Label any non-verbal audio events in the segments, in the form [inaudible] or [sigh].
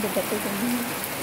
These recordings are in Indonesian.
でだけどね。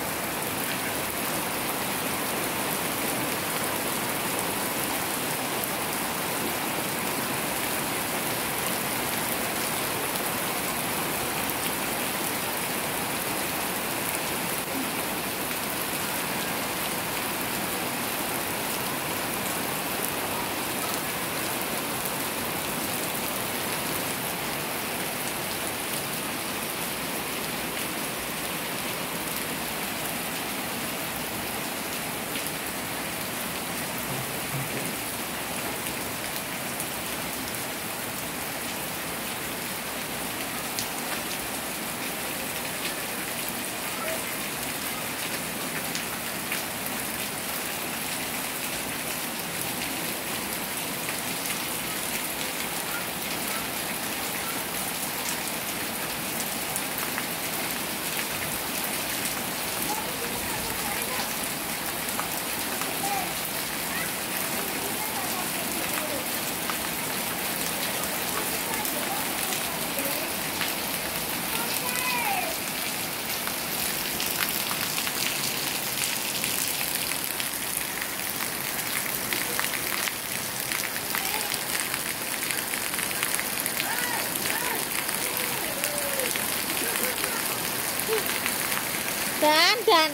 Dan dan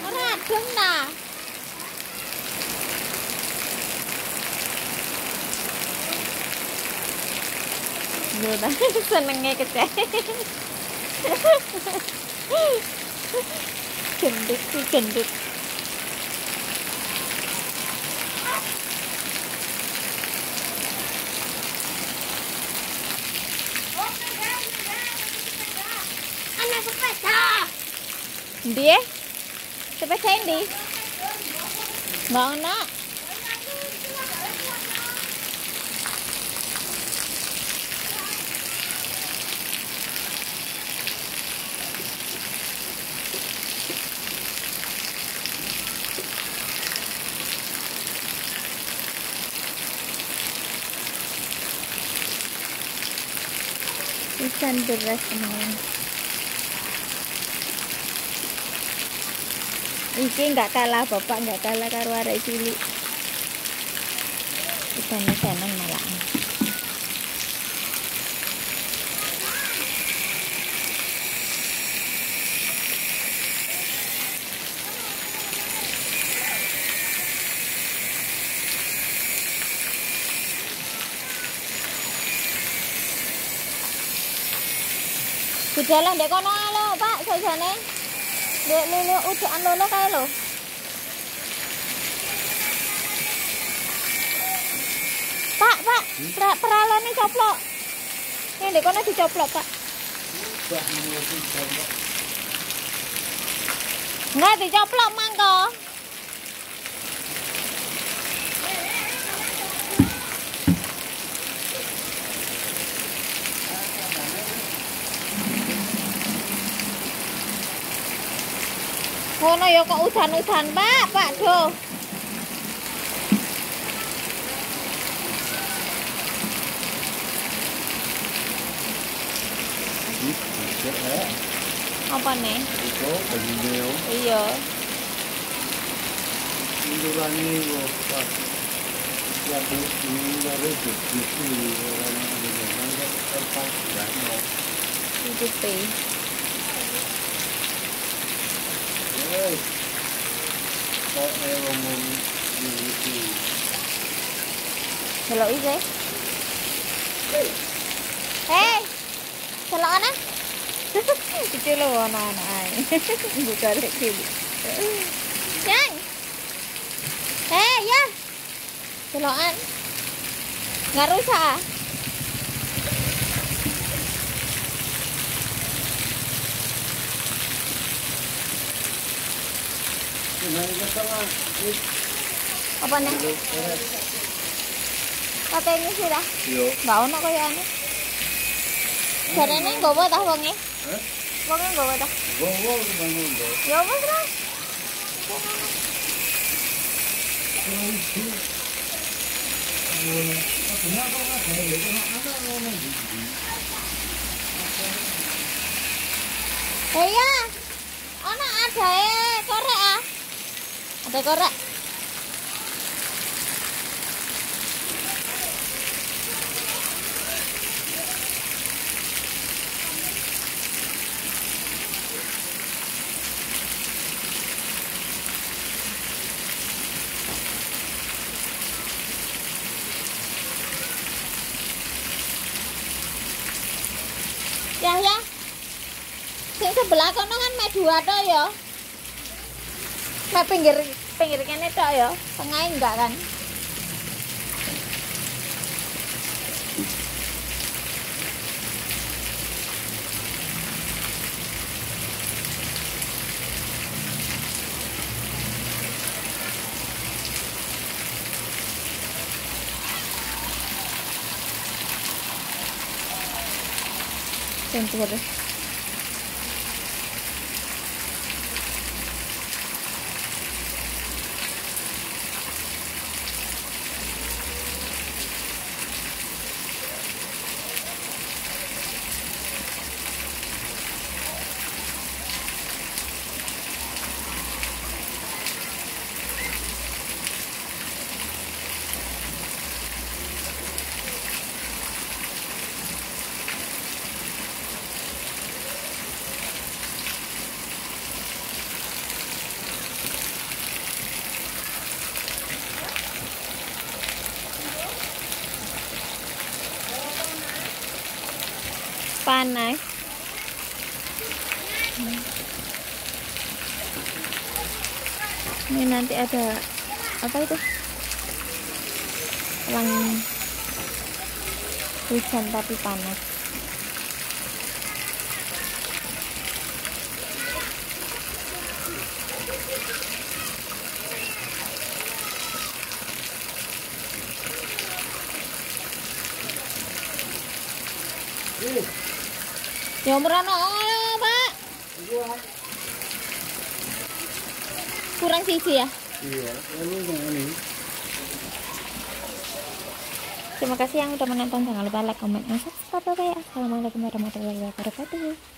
ora adem nah. Udah [laughs] senengnya kecek. [laughs] gendut gendut. Ndi? Sepeda ndi? Mbak Ona. Hujan deras teman. Iki nggak kalah bapak nggak kalah karo arek cilik. Ikan-ikanan malah. Gejala ndek kono lho, Pak, sajane. Ndek lulu udakan lono kae lho. Pak, Pak, pra, peralone coplok. Nih ndek kono dicoplok, Pak. Enggak dicoplok mangko. kono ya ba udan-udan không pak nè bây giờ itu beliau iya Indurani wafat Jadi ini dari Jadi orang-orang yang terpaksa Itu teh ơi. Bọn em vào Thì lỗi gì? Ê. Thì lỗi nè. Chị chưa lùa nè này Vụ cờ lại kìm Nhanh Ê, dạ Thì lỗi. Anh Ngã rối xa Apa nih? beres. Kata ini sih dah. Yo. Gak ono kaya ane. Jarene nggowo tah wonge. Hah? Wonge nggowo tah. Gowo bangun deh. Ya wis lah. Iya. Ono ada e korek ah. Ada korek. Ya ya. Sing sebelah kono kan mek dua tok ya. Mek pinggir pinggir kene tok ya. Tengah enggak kan. Pinggir. Panas. Ini nanti ada apa itu? Lang hujan tapi panas ya merono oh, pak kurang sisi ya Iya, ini ini. Terima kasih yang udah menonton. Jangan lupa like, comment, dan subscribe. Bye-bye. Assalamualaikum warahmatullahi wabarakatuh.